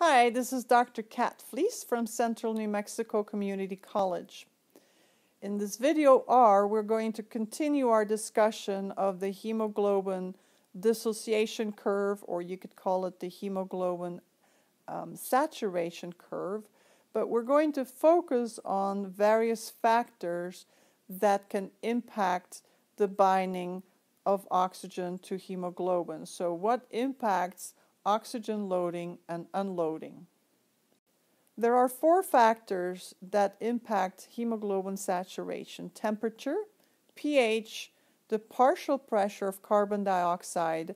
Hi, this is Dr. Kat Flies from Central New Mexico Community College. In this video R, we're going to continue our discussion of the hemoglobin dissociation curve, or you could call it the hemoglobin um, saturation curve, but we're going to focus on various factors that can impact the binding of oxygen to hemoglobin. So what impacts oxygen loading and unloading? There are four factors that impact hemoglobin saturation. Temperature, pH, the partial pressure of carbon dioxide,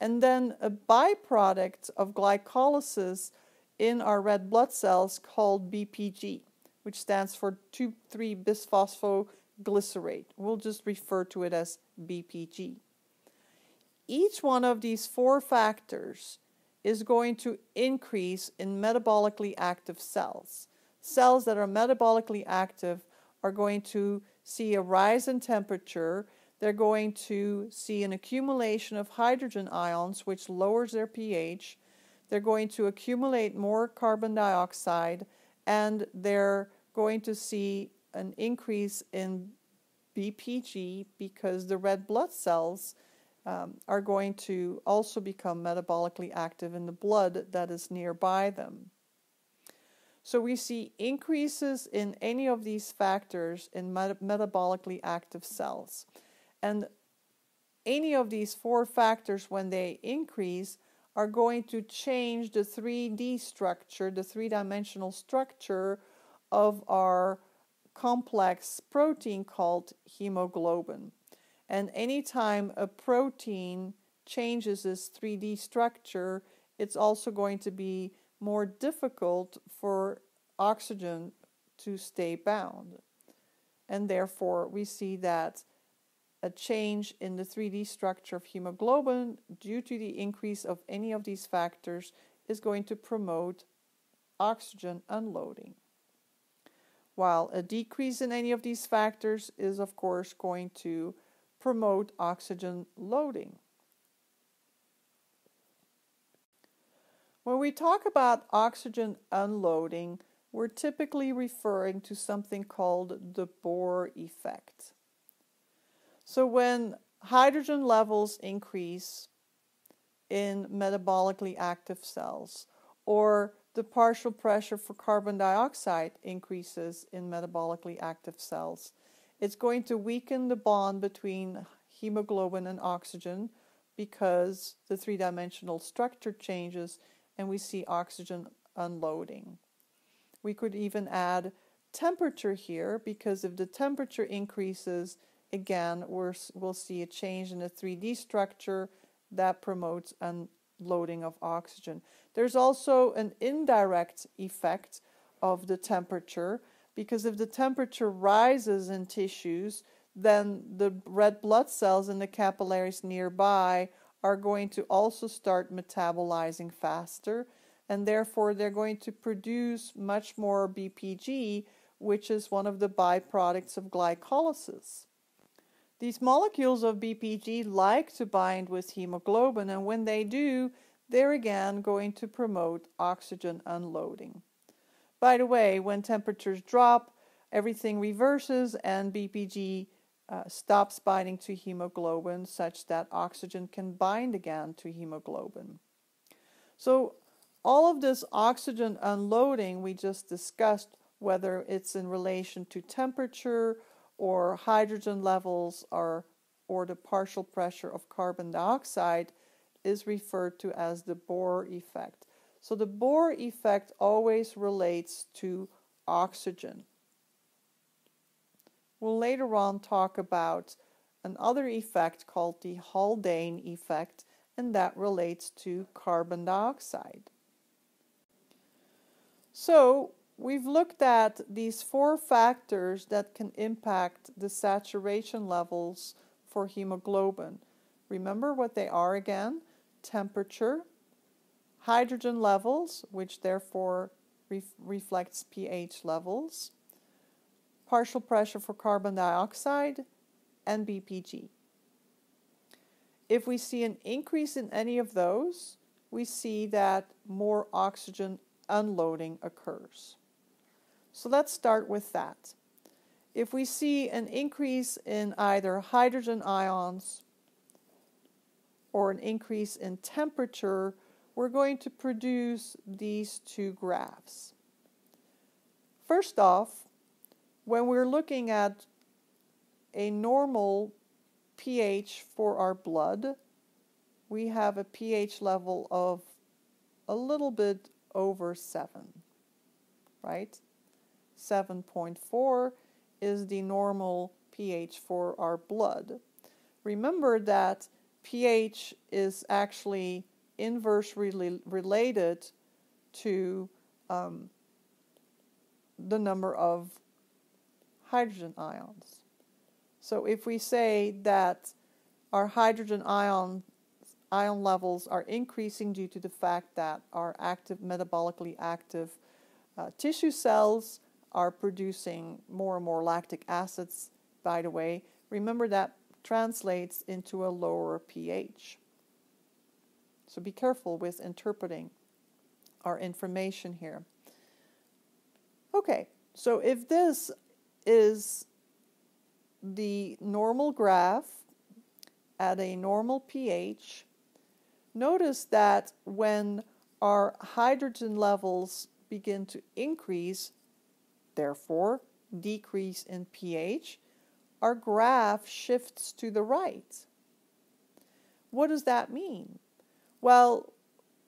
and then a byproduct of glycolysis in our red blood cells called BPG, which stands for 2 3 bisphosphoglycerate. We'll just refer to it as BPG. Each one of these four factors is going to increase in metabolically active cells. Cells that are metabolically active are going to see a rise in temperature. They're going to see an accumulation of hydrogen ions, which lowers their pH. They're going to accumulate more carbon dioxide, and they're going to see an increase in BPG because the red blood cells um, are going to also become metabolically active in the blood that is nearby them. So we see increases in any of these factors in met metabolically active cells. And any of these four factors, when they increase, are going to change the 3D structure, the three dimensional structure of our complex protein called hemoglobin. And anytime a protein changes its 3D structure, it's also going to be more difficult for oxygen to stay bound. And therefore, we see that a change in the 3D structure of hemoglobin due to the increase of any of these factors is going to promote oxygen unloading. While a decrease in any of these factors is, of course, going to promote oxygen loading. When we talk about oxygen unloading, we're typically referring to something called the Bohr effect. So when hydrogen levels increase in metabolically active cells, or the partial pressure for carbon dioxide increases in metabolically active cells, it's going to weaken the bond between hemoglobin and oxygen because the three dimensional structure changes and we see oxygen unloading. We could even add temperature here because if the temperature increases, again, we will see a change in the 3D structure that promotes unloading of oxygen. There's also an indirect effect of the temperature because if the temperature rises in tissues, then the red blood cells in the capillaries nearby are going to also start metabolizing faster, and therefore they're going to produce much more BPG, which is one of the byproducts of glycolysis. These molecules of BPG like to bind with hemoglobin, and when they do, they're again going to promote oxygen unloading. By the way, when temperatures drop, everything reverses and BPG uh, stops binding to hemoglobin such that oxygen can bind again to hemoglobin. So, all of this oxygen unloading we just discussed, whether it's in relation to temperature or hydrogen levels or, or the partial pressure of carbon dioxide, is referred to as the Bohr effect. So the Bohr effect always relates to oxygen. We'll later on talk about another effect called the Haldane effect, and that relates to carbon dioxide. So, we've looked at these four factors that can impact the saturation levels for hemoglobin. Remember what they are again? Temperature, hydrogen levels, which therefore ref reflects pH levels, partial pressure for carbon dioxide, and BPG. If we see an increase in any of those, we see that more oxygen unloading occurs. So let's start with that. If we see an increase in either hydrogen ions or an increase in temperature, we're going to produce these two graphs. First off, when we're looking at a normal pH for our blood, we have a pH level of a little bit over 7, right? 7.4 is the normal pH for our blood. Remember that pH is actually inversely related to um, the number of hydrogen ions. So if we say that our hydrogen ion ion levels are increasing due to the fact that our active metabolically active uh, tissue cells are producing more and more lactic acids by the way remember that translates into a lower pH so be careful with interpreting our information here okay so if this is the normal graph at a normal pH Notice that when our hydrogen levels begin to increase, therefore decrease in pH, our graph shifts to the right. What does that mean? Well,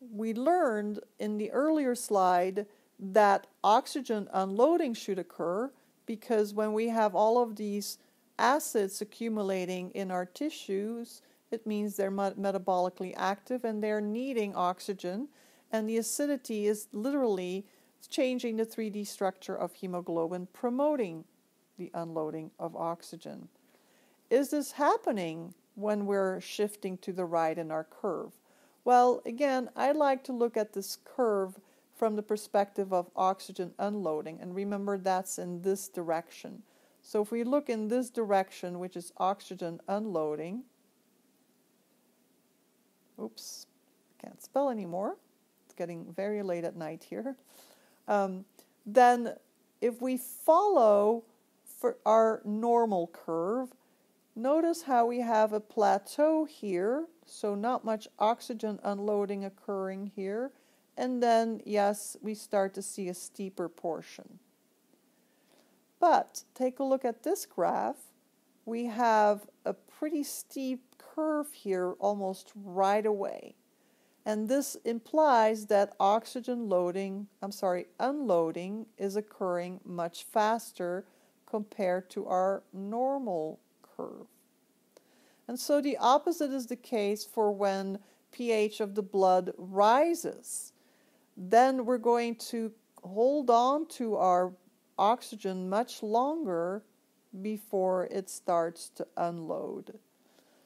we learned in the earlier slide that oxygen unloading should occur because when we have all of these acids accumulating in our tissues, it means they're metabolically active and they're needing oxygen, and the acidity is literally changing the 3D structure of hemoglobin, promoting the unloading of oxygen. Is this happening when we're shifting to the right in our curve? Well, again, I like to look at this curve from the perspective of oxygen unloading, and remember that's in this direction. So if we look in this direction, which is oxygen unloading, oops, can't spell anymore. It's getting very late at night here. Um, then if we follow for our normal curve, notice how we have a plateau here, so not much oxygen unloading occurring here, and then, yes, we start to see a steeper portion. But take a look at this graph. We have a pretty steep curve here almost right away. And this implies that oxygen loading, I'm sorry, unloading is occurring much faster compared to our normal curve. And so the opposite is the case for when pH of the blood rises. Then we're going to hold on to our oxygen much longer before it starts to unload.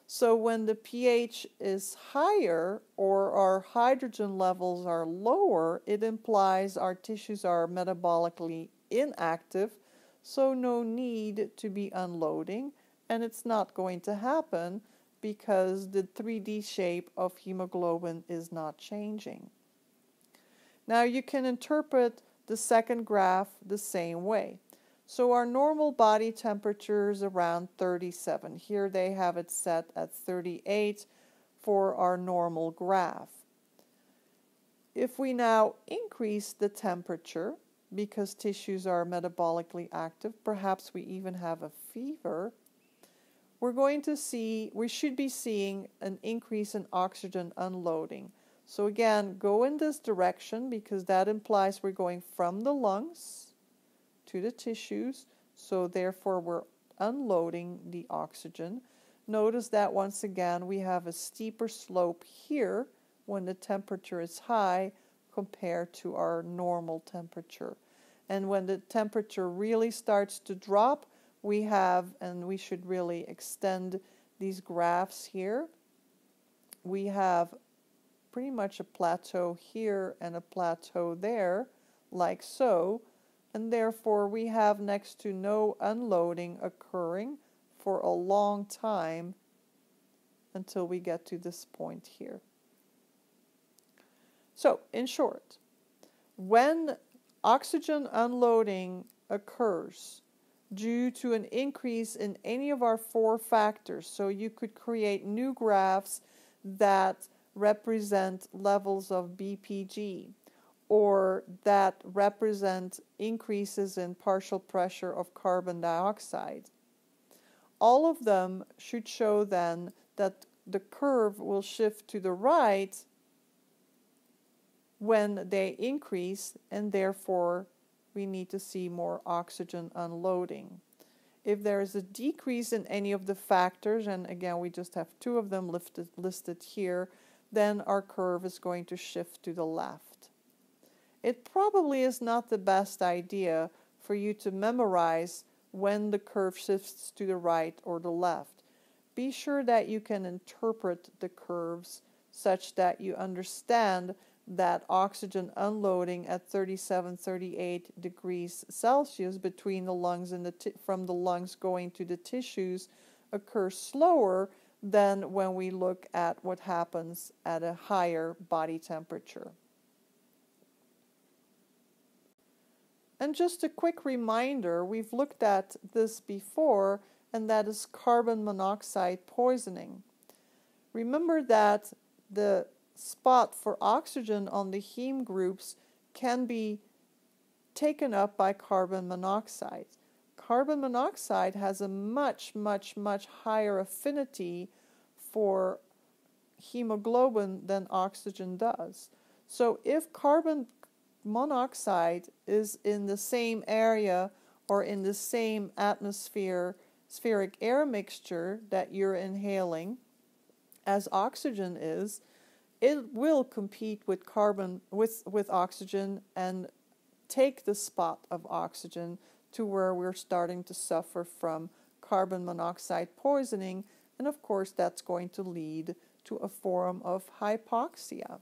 So when the pH is higher or our hydrogen levels are lower, it implies our tissues are metabolically inactive, so no need to be unloading, and it's not going to happen because the 3D shape of hemoglobin is not changing. Now you can interpret the second graph the same way. So our normal body temperature is around 37. Here they have it set at 38 for our normal graph. If we now increase the temperature, because tissues are metabolically active, perhaps we even have a fever, we're going to see, we should be seeing an increase in oxygen unloading. So again, go in this direction because that implies we're going from the lungs to the tissues, so therefore we're unloading the oxygen. Notice that once again we have a steeper slope here when the temperature is high compared to our normal temperature. And when the temperature really starts to drop, we have, and we should really extend these graphs here, we have pretty much a plateau here and a plateau there, like so and therefore we have next to no unloading occurring for a long time until we get to this point here. So, in short, when oxygen unloading occurs due to an increase in any of our four factors, so you could create new graphs that represent levels of BPG or that represent increases in partial pressure of carbon dioxide. All of them should show then that the curve will shift to the right when they increase and therefore we need to see more oxygen unloading. If there is a decrease in any of the factors, and again we just have two of them listed, listed here, then our curve is going to shift to the left. It probably is not the best idea for you to memorize when the curve shifts to the right or the left. Be sure that you can interpret the curves such that you understand that oxygen unloading at 37 38 degrees Celsius between the lungs and the t- from the lungs going to the tissues occurs slower than when we look at what happens at a higher body temperature. And just a quick reminder, we've looked at this before and that is carbon monoxide poisoning. Remember that the spot for oxygen on the heme groups can be taken up by carbon monoxide. Carbon monoxide has a much, much, much higher affinity for hemoglobin than oxygen does. So if carbon monoxide is in the same area or in the same atmosphere spheric air mixture that you're inhaling as oxygen is, it will compete with carbon with, with oxygen and take the spot of oxygen to where we're starting to suffer from carbon monoxide poisoning and of course that's going to lead to a form of hypoxia.